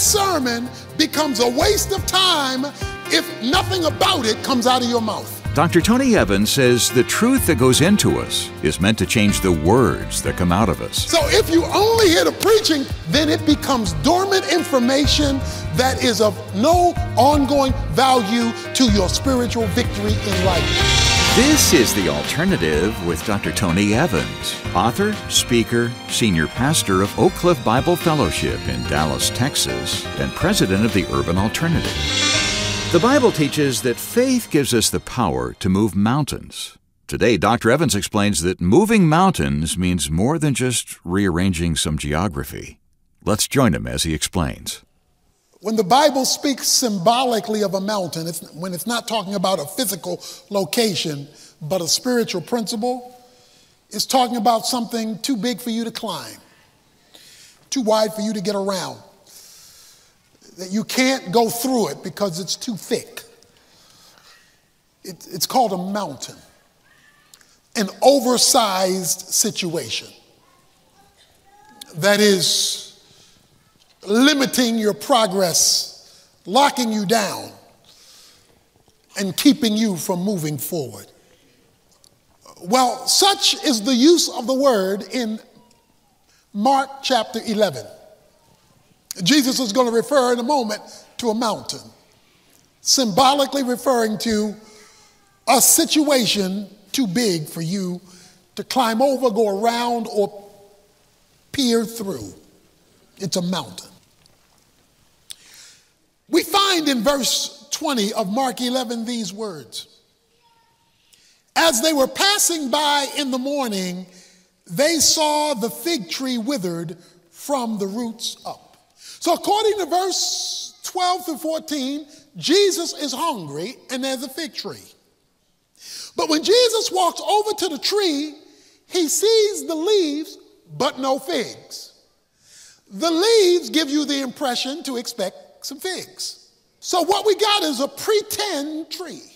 this sermon becomes a waste of time if nothing about it comes out of your mouth. Dr. Tony Evans says the truth that goes into us is meant to change the words that come out of us. So if you only hear the preaching, then it becomes dormant information that is of no ongoing value to your spiritual victory in life. This is The Alternative with Dr. Tony Evans, author, speaker, senior pastor of Oak Cliff Bible Fellowship in Dallas, Texas, and president of the Urban Alternative. The Bible teaches that faith gives us the power to move mountains. Today, Dr. Evans explains that moving mountains means more than just rearranging some geography. Let's join him as he explains. When the Bible speaks symbolically of a mountain, it's, when it's not talking about a physical location, but a spiritual principle, it's talking about something too big for you to climb, too wide for you to get around that you can't go through it because it's too thick. It, it's called a mountain, an oversized situation that is limiting your progress, locking you down, and keeping you from moving forward. Well, such is the use of the word in Mark chapter 11. Jesus is going to refer in a moment to a mountain, symbolically referring to a situation too big for you to climb over, go around, or peer through. It's a mountain. We find in verse 20 of Mark 11 these words As they were passing by in the morning, they saw the fig tree withered from the roots up. So, according to verse 12 through 14, Jesus is hungry and there's a fig tree. But when Jesus walks over to the tree, he sees the leaves, but no figs. The leaves give you the impression to expect some figs. So, what we got is a pretend tree.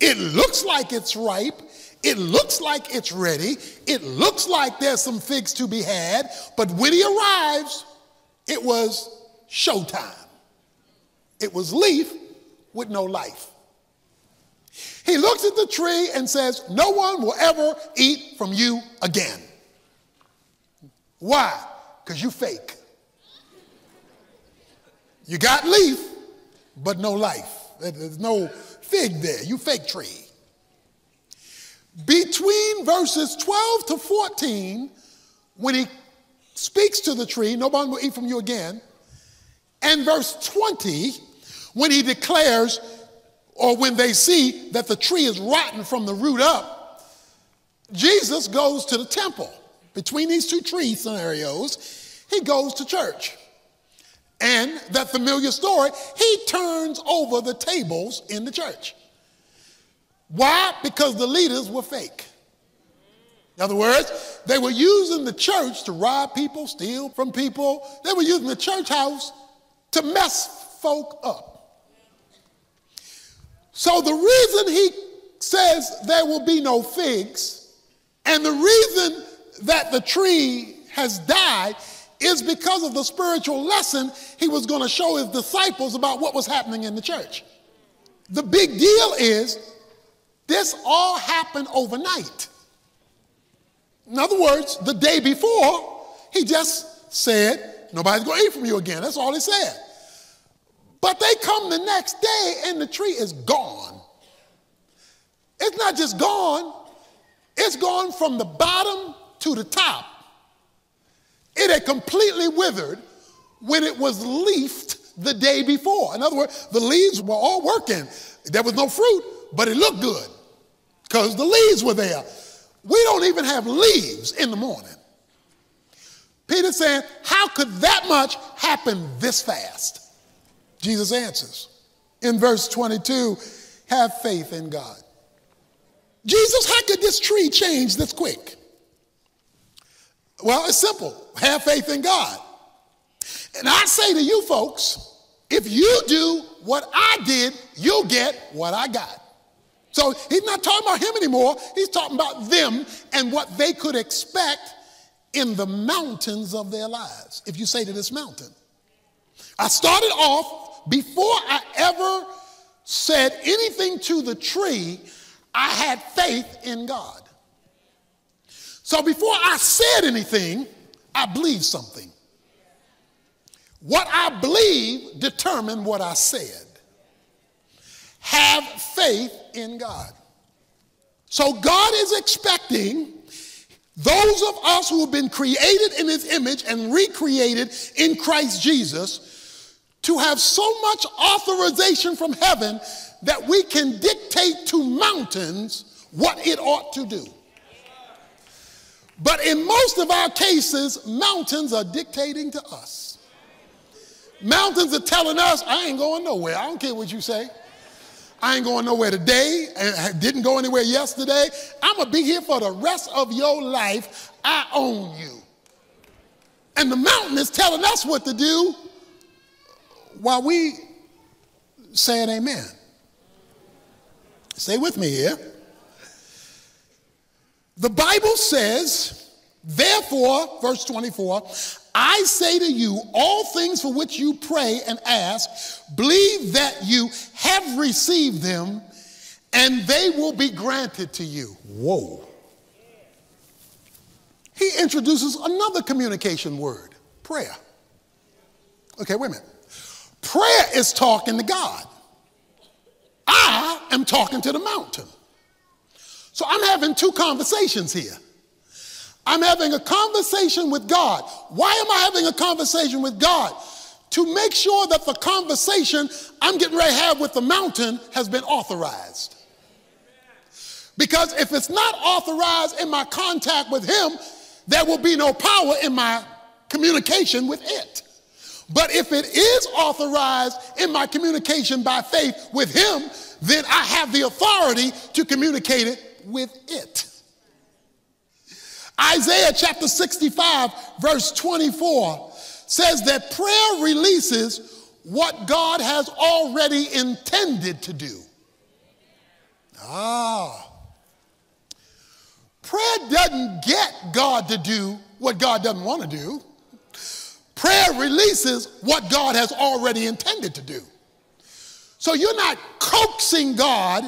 It looks like it's ripe. It looks like it's ready. It looks like there's some figs to be had. But when he arrives, it was showtime. It was leaf with no life. He looks at the tree and says, No one will ever eat from you again. Why? Because you fake. You got leaf, but no life. There's no fig there. You fake tree. Between verses 12 to 14, when he speaks to the tree, no one will eat from you again. And verse 20, when he declares, or when they see that the tree is rotten from the root up, Jesus goes to the temple. Between these two tree scenarios, he goes to church. And that familiar story, he turns over the tables in the church. Why? Because the leaders were fake. In other words, they were using the church to rob people, steal from people. They were using the church house to mess folk up. So the reason he says there will be no figs, and the reason that the tree has died is because of the spiritual lesson he was going to show his disciples about what was happening in the church. The big deal is this all happened overnight. In other words, the day before, he just said, Nobody's going to eat from you again. That's all he said. But they come the next day and the tree is gone. It's not just gone, it's gone from the bottom to the top. It had completely withered when it was leafed the day before. In other words, the leaves were all working. There was no fruit, but it looked good because the leaves were there. We don't even have leaves in the morning. Peter saying, How could that much happen this fast? Jesus answers in verse 22 Have faith in God. Jesus, how could this tree change this quick? Well, it's simple have faith in God. And I say to you folks, if you do what I did, you'll get what I got. So he's not talking about him anymore. He's talking about them and what they could expect in the mountains of their lives. If you say to this mountain, I started off before I ever said anything to the tree, I had faith in God. So before I said anything, I believed something. What I believe determined what I said. Have faith in God. So God is expecting those of us who have been created in his image and recreated in Christ Jesus to have so much authorization from heaven that we can dictate to mountains what it ought to do. But in most of our cases, mountains are dictating to us. Mountains are telling us, I ain't going nowhere. I don't care what you say. I ain't going nowhere today and didn't go anywhere yesterday. I'm going to be here for the rest of your life. I own you. And the mountain is telling us what to do while we saying amen. Stay with me here. The Bible says, therefore, verse 24, I say to you, all things for which you pray and ask, believe that you have received them and they will be granted to you. Whoa. He introduces another communication word prayer. Okay, wait a minute. Prayer is talking to God. I am talking to the mountain. So I'm having two conversations here. I'm having a conversation with God. Why am I having a conversation with God? To make sure that the conversation I'm getting ready to have with the mountain has been authorized. Because if it's not authorized in my contact with Him, there will be no power in my communication with it. But if it is authorized in my communication by faith with Him, then I have the authority to communicate it with it. Isaiah chapter 65, verse 24 says that prayer releases what God has already intended to do. Ah. Prayer doesn't get God to do what God doesn't want to do. Prayer releases what God has already intended to do. So you're not coaxing God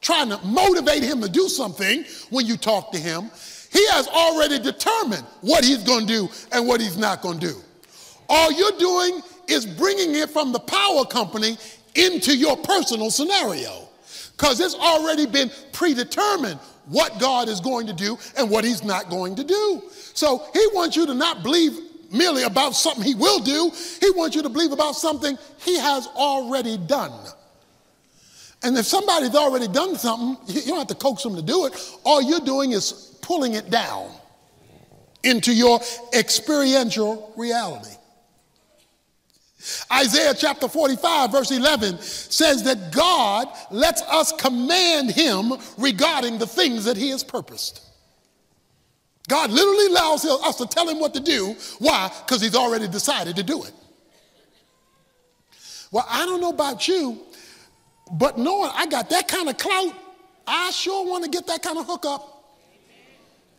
trying to motivate him to do something when you talk to him. He has already determined what he's going to do and what he's not going to do. All you're doing is bringing it from the power company into your personal scenario because it's already been predetermined what God is going to do and what he's not going to do. So he wants you to not believe merely about something he will do, he wants you to believe about something he has already done. And if somebody's already done something, you don't have to coax them to do it. All you're doing is pulling it down into your experiential reality. Isaiah chapter 45, verse 11 says that God lets us command him regarding the things that he has purposed. God literally allows us to tell him what to do. Why? Because he's already decided to do it. Well, I don't know about you, but knowing I got that kind of clout, I sure want to get that kind of hookup.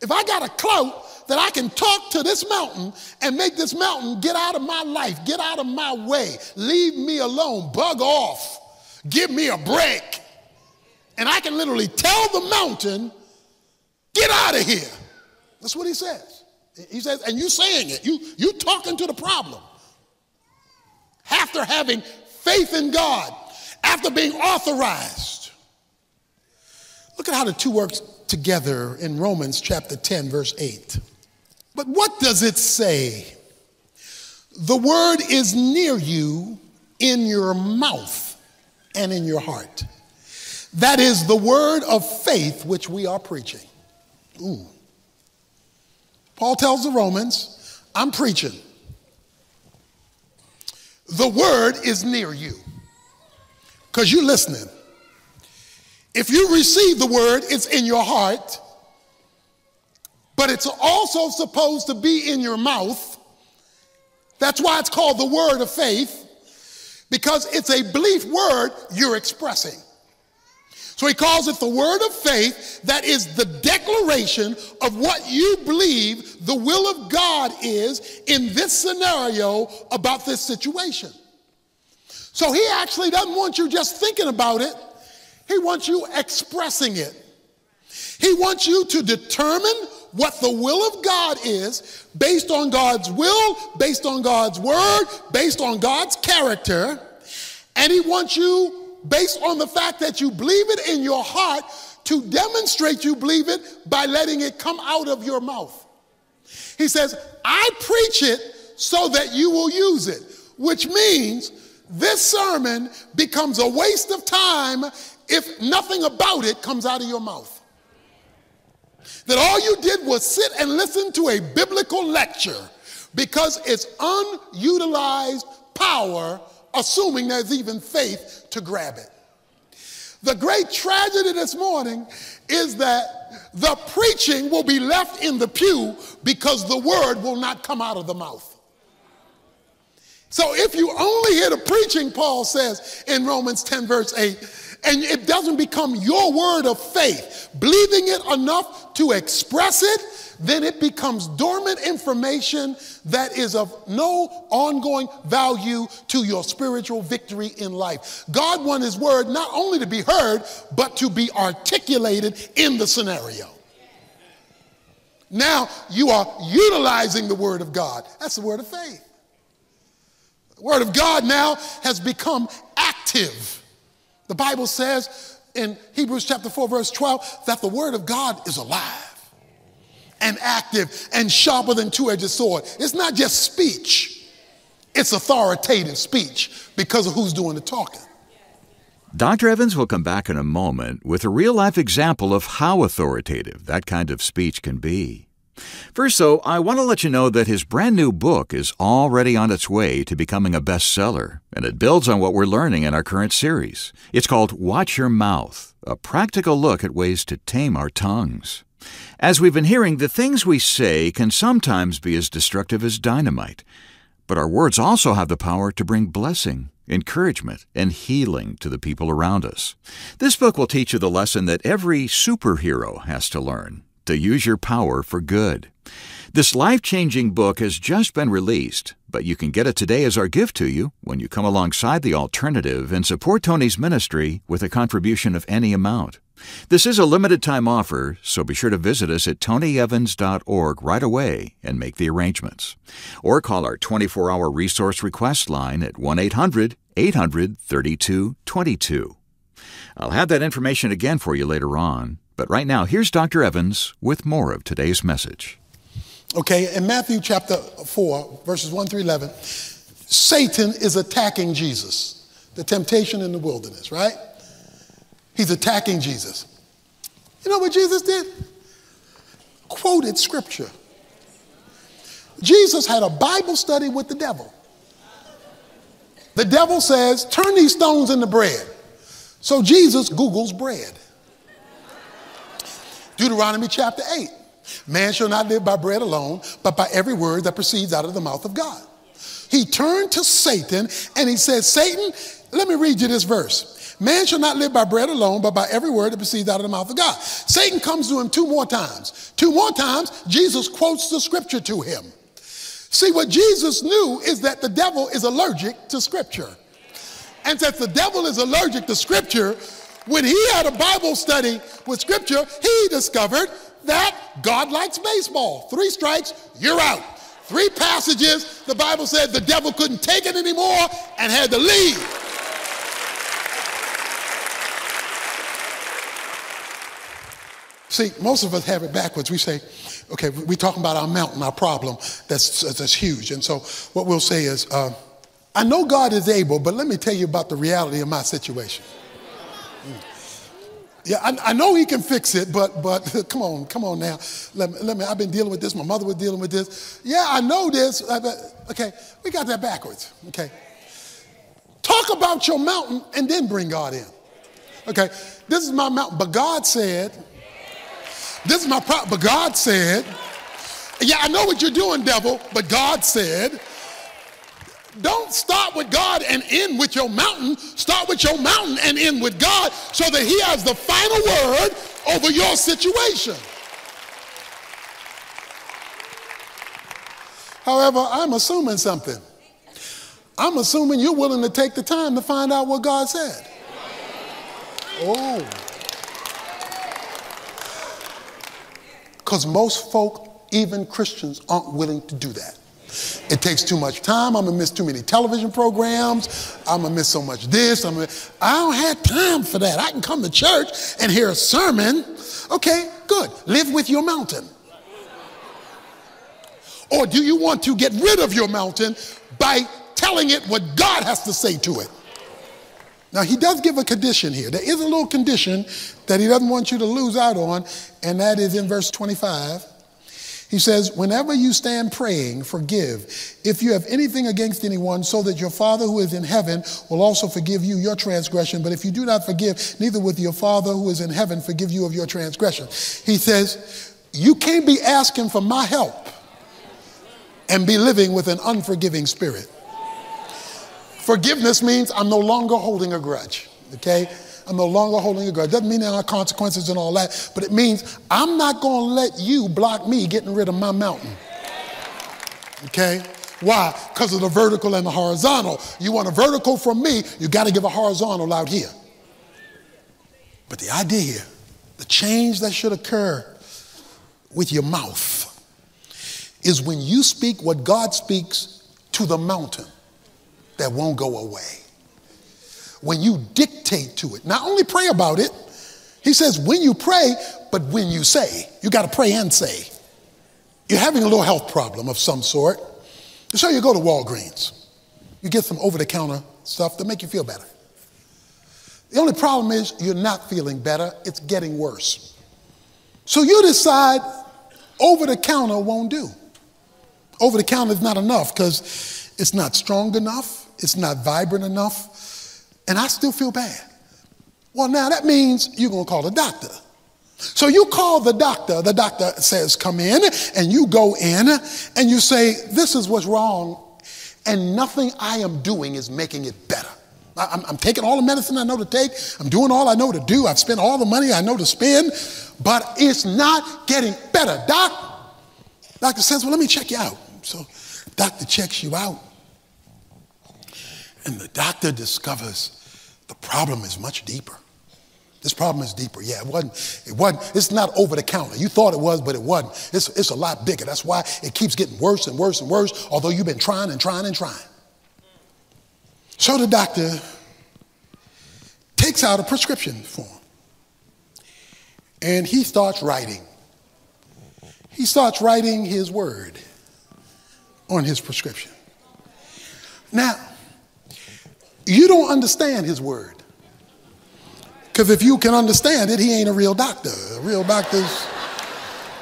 If I got a clout that I can talk to this mountain and make this mountain get out of my life, get out of my way, leave me alone, bug off, give me a break. And I can literally tell the mountain, get out of here. That's what he says. He says, and you saying it, you you talking to the problem. After having faith in God, after being authorized. Look at how the two works together in Romans chapter 10, verse 8. But what does it say? The word is near you in your mouth and in your heart. That is the word of faith which we are preaching. Ooh. Paul tells the Romans, I'm preaching. The word is near you because you're listening. If you receive the word, it's in your heart, but it's also supposed to be in your mouth. That's why it's called the word of faith, because it's a belief word you're expressing. So he calls it the word of faith that is the declaration of what you believe the will of God is in this scenario about this situation. So he actually doesn't want you just thinking about it, he wants you expressing it. He wants you to determine what the will of God is based on God's will, based on God's word, based on God's character. And he wants you based on the fact that you believe it in your heart to demonstrate you believe it by letting it come out of your mouth. He says, I preach it so that you will use it, which means this sermon becomes a waste of time if nothing about it comes out of your mouth. That all you did was sit and listen to a biblical lecture because it's unutilized power assuming there's even faith to grab it. The great tragedy this morning is that the preaching will be left in the pew because the word will not come out of the mouth. So if you only hear the preaching, Paul says in Romans 10, verse 8, and it doesn't become your word of faith, believing it enough to express it, then it becomes dormant information that is of no ongoing value to your spiritual victory in life. God wants His word not only to be heard, but to be articulated in the scenario. Now you are utilizing the word of God. That's the word of faith. The word of God now has become active. The Bible says in Hebrews chapter 4, verse 12, that the word of God is alive and active and sharper than two-edged sword. It's not just speech. It's authoritative speech because of who's doing the talking. Dr. Evans will come back in a moment with a real life example of how authoritative that kind of speech can be. First, though, I want to let you know that his brand new book is already on its way to becoming a bestseller, and it builds on what we're learning in our current series. It's called Watch Your Mouth, a practical look at ways to tame our tongues. As we've been hearing, the things we say can sometimes be as destructive as dynamite. But our words also have the power to bring blessing, encouragement, and healing to the people around us. This book will teach you the lesson that every superhero has to learn to use your power for good. This life changing book has just been released, but you can get it today as our gift to you when you come alongside the alternative and support Tony's ministry with a contribution of any amount. This is a limited time offer, so be sure to visit us at tonyevans.org right away and make the arrangements. Or call our 24 hour resource request line at 1 800 800 3222. I'll have that information again for you later on, but right now, here's Dr. Evans with more of today's message. Okay, in Matthew chapter 4, verses 1 through 11, Satan is attacking Jesus, the temptation in the wilderness, right? He's attacking Jesus. You know what Jesus did? Quoted scripture. Jesus had a Bible study with the devil. The devil says, Turn these stones into bread. So Jesus Googles bread. Deuteronomy chapter 8. Man shall not live by bread alone, but by every word that proceeds out of the mouth of God. He turned to Satan and he said, Satan, let me read you this verse. Man shall not live by bread alone, but by every word that proceeds out of the mouth of God. Satan comes to him two more times. Two more times, Jesus quotes the scripture to him. See, what Jesus knew is that the devil is allergic to scripture. And since the devil is allergic to scripture, when he had a Bible study with scripture, he discovered that God likes baseball. Three strikes, you're out. Three passages, the Bible said the devil couldn't take it anymore and had to leave. See, most of us have it backwards. We say, okay, we're talking about our mountain, our problem that's, that's huge. And so what we'll say is, uh, I know God is able, but let me tell you about the reality of my situation. Yeah, I, I, know he can fix it, but but come on, come on now. Let me, let me, I've been dealing with this. My mother was dealing with this. Yeah, I know this. Uh, okay, we got that backwards. Okay. Talk about your mountain and then bring God in. Okay, this is my mountain, but God said, this is my problem. But God said, yeah, I know what you're doing, devil, but God said, Don't start with God and end with your mountain. Start with your mountain and end with God so that He has the final word over your situation. However, I'm assuming something. I'm assuming you're willing to take the time to find out what God said. Oh. Because most folk, even Christians, aren't willing to do that. It takes too much time. I'm gonna miss too many television programs. I'm gonna miss so much this. I'm gonna, I don't have time for that. I can come to church and hear a sermon. Okay, good. Live with your mountain. Or do you want to get rid of your mountain by telling it what God has to say to it? Now, he does give a condition here. There is a little condition that he doesn't want you to lose out on, and that is in verse 25. He says, Whenever you stand praying, forgive if you have anything against anyone, so that your Father who is in heaven will also forgive you your transgression. But if you do not forgive, neither will your Father who is in heaven forgive you of your transgression. He says, You can't be asking for my help and be living with an unforgiving spirit. Forgiveness means I'm no longer holding a grudge, okay? I'm no longer holding a grudge. Doesn't mean there are consequences and all that, but it means I'm not going to let you block me getting rid of my mountain. Okay? Why? Because of the vertical and the horizontal. You want a vertical from me, you got to give a horizontal out here. But the idea here, the change that should occur with your mouth is when you speak what God speaks to the mountain that won't go away. When you dictate to it, not only pray about it, he says when you pray, but when you say, you got to pray and say. You're having a little health problem of some sort. So you go to Walgreens. You get some over the counter stuff to make you feel better. The only problem is you're not feeling better, it's getting worse. So you decide over the counter won't do. Over the counter is not enough because it's not strong enough, it's not vibrant enough, and I still feel bad. Well, now that means you're going to call the doctor. So you call the doctor, the doctor says, Come in, and you go in and you say, This is what's wrong, and nothing I am doing is making it better. I'm, I'm, taking all the medicine I know to take, I'm doing all I know to do, I've spent all the money I know to spend, but it's not getting better. Doc, doctor says, Well, let me check you out. So doctor checks you out. And the doctor discovers the problem is much deeper. This problem is deeper. Yeah, it wasn't, it wasn't, it's not over the counter. You thought it was, but it wasn't. It's, it's a lot bigger. That's why it keeps getting worse and worse and worse, although you've been trying and trying and trying. So the doctor takes out a prescription form and he starts writing. He starts writing his word on his prescription. Now, you don't understand his word. Because if you can understand it, he ain't a real doctor. A real doctor's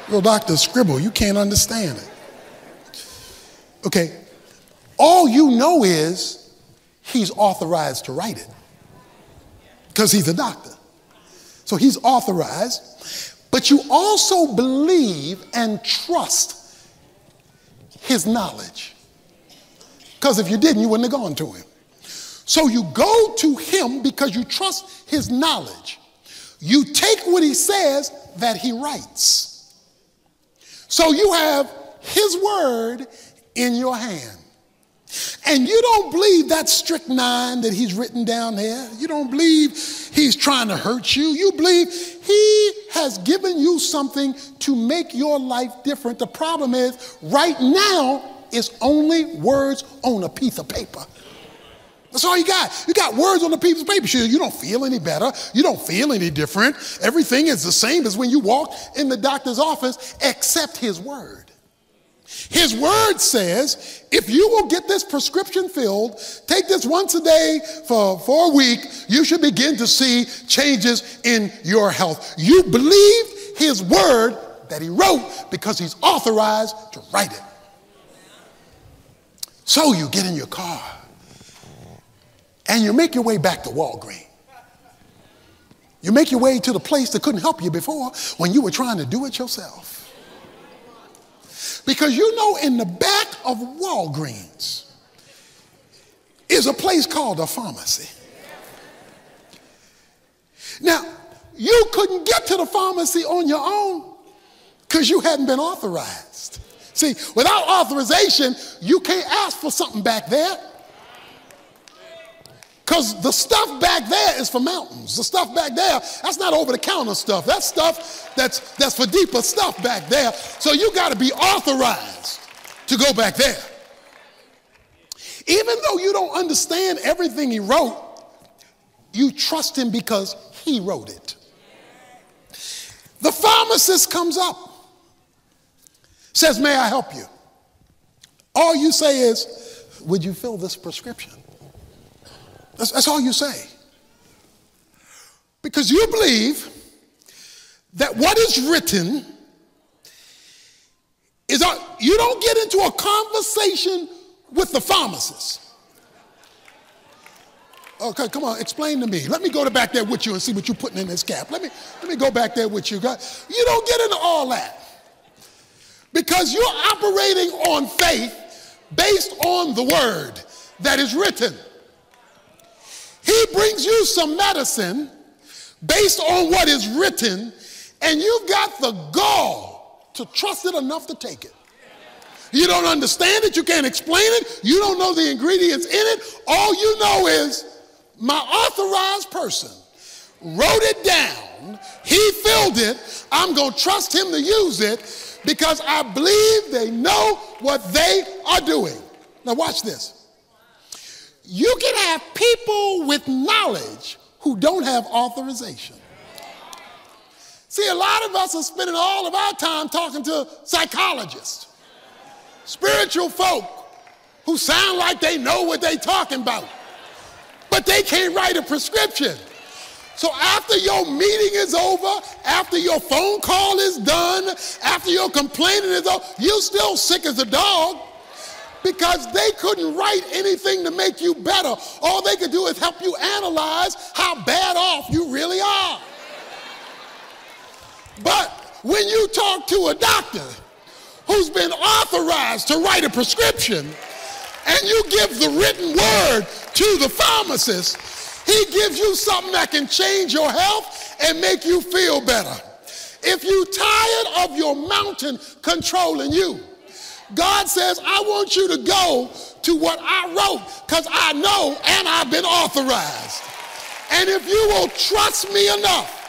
real doctor's scribble. You can't understand it. Okay. All you know is he's authorized to write it. Because he's a doctor. So he's authorized. But you also believe and trust his knowledge. Because if you didn't, you wouldn't have gone to him. So you go to him because you trust his knowledge. You take what he says that he writes. So you have his word in your hand. And you don't believe that strychnine that he's written down there. You don't believe he's trying to hurt you. You believe he has given you something to make your life different. The problem is, right now, it's only words on a piece of paper. That's all you got. You got words on the of paper. You don't feel any better. You don't feel any different. Everything is the same as when you walked in the doctor's office, except his word. His word says, if you will get this prescription filled, take this once a day for, for a week, you should begin to see changes in your health. You believe his word that he wrote because he's authorized to write it. So you get in your car and you make your way back to Walgreens. You make your way to the place that couldn't help you before when you were trying to do it yourself. Because you know, in the back of Walgreens is a place called a pharmacy. Now, you couldn't get to the pharmacy on your own because you hadn't been authorized. See, without authorization, you can't ask for something back there. Because the stuff back there is for mountains. The stuff back there, that's not over the counter stuff. That's stuff that's, that's for deeper stuff back there. So you got to be authorized to go back there. Even though you don't understand everything he wrote, you trust him because he wrote it. The pharmacist comes up, says, May I help you? All you say is, Would you fill this prescription? That's, that's all you say. Because you believe that what is written is, a, you don't get into a conversation with the pharmacist. Okay, come on, explain to me. Let me go to back there with you and see what you're putting in this cap. Let me, let me go back there with you. You don't get into all that. Because you're operating on faith based on the word that is written. He brings you some medicine based on what is written, and you've got the gall to trust it enough to take it. You don't understand it, you can't explain it, you don't know the ingredients in it. All you know is my authorized person wrote it down, he filled it, I'm going to trust him to use it because I believe they know what they are doing. Now, watch this. You can have people with knowledge who don't have authorization. See, a lot of us are spending all of our time talking to psychologists, spiritual folk who sound like they know what they're talking about, but they can't write a prescription. So after your meeting is over, after your phone call is done, after your complaining is over, you're still sick as a dog because they couldn't write anything to make you better. All they could do is help you analyze how bad off you really are. But when you talk to a doctor who's been authorized to write a prescription and you give the written word to the pharmacist, he gives you something that can change your health and make you feel better. If you're tired of your mountain controlling you, God says, I want you to go to what I wrote because I know and I've been authorized. And if you will trust me enough,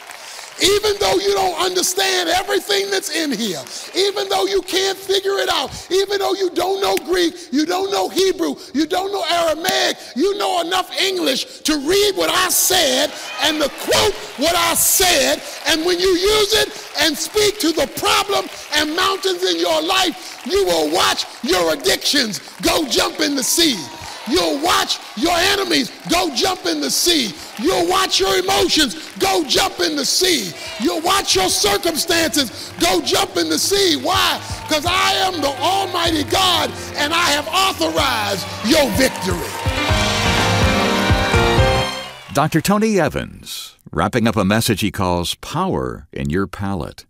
even though you don't understand everything that's in here, even though you can't figure it out, even though you don't know Greek, you don't know Hebrew, you don't know Aramaic, you know enough English to read what I said and to quote what I said. And when you use it and speak to the problem and mountains in your life, you will watch your addictions go jump in the sea. You'll watch your enemies go jump in the sea. You'll watch your emotions go jump in the sea. You'll watch your circumstances go jump in the sea. Why? Because I am the Almighty God and I have authorized your victory. Dr. Tony Evans, wrapping up a message he calls Power in Your Palate.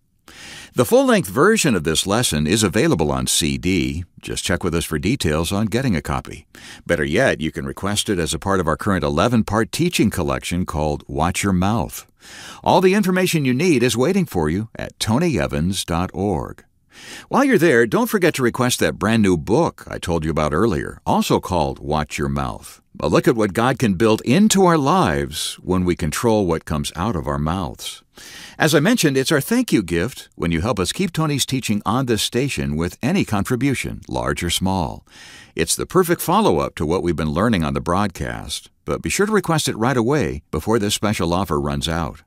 The full length version of this lesson is available on CD. Just check with us for details on getting a copy. Better yet, you can request it as a part of our current 11 part teaching collection called Watch Your Mouth. All the information you need is waiting for you at tonyevans.org. While you're there, don't forget to request that brand new book I told you about earlier, also called Watch Your Mouth. A look at what God can build into our lives when we control what comes out of our mouths. As I mentioned, it's our thank you gift when you help us keep Tony's teaching on this station with any contribution, large or small. It's the perfect follow up to what we've been learning on the broadcast, but be sure to request it right away before this special offer runs out.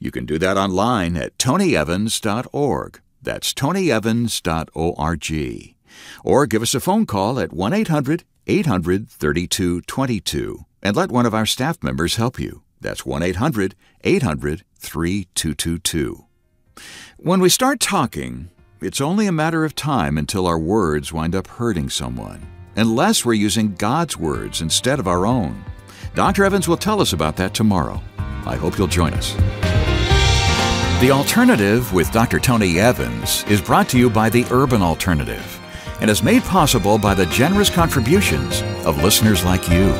You can do that online at tonyevans.org. That's tonyevans.org. Or give us a phone call at 1 800 800 3222 and let one of our staff members help you. That's 1 800 800 3222. When we start talking, it's only a matter of time until our words wind up hurting someone, unless we're using God's words instead of our own. Dr. Evans will tell us about that tomorrow. I hope you'll join us. The Alternative with Dr. Tony Evans is brought to you by the Urban Alternative and is made possible by the generous contributions of listeners like you.